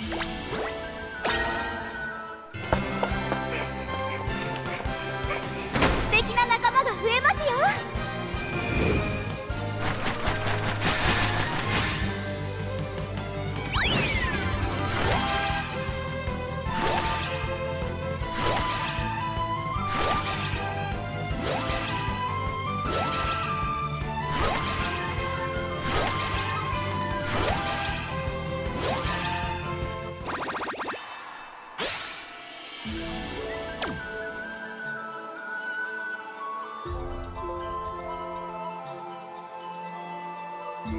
うん。素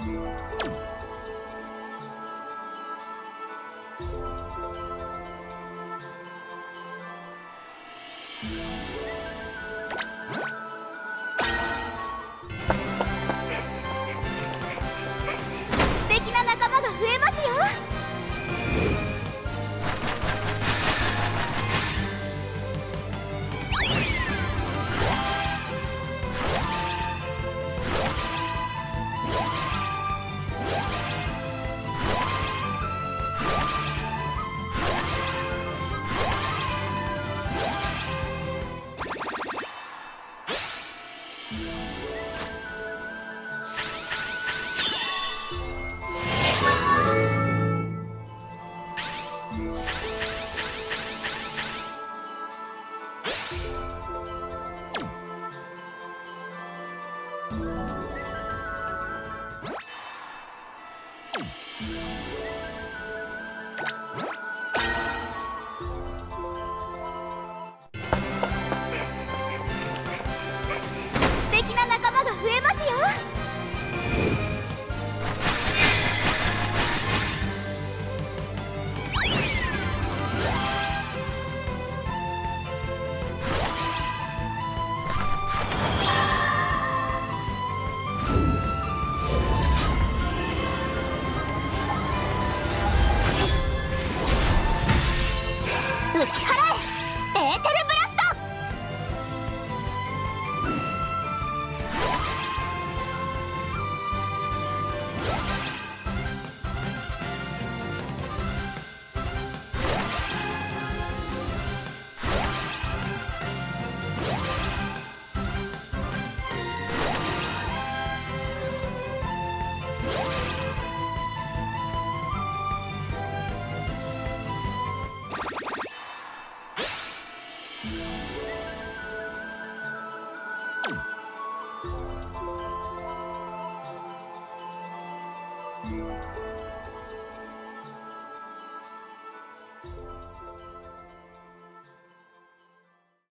うん。you Música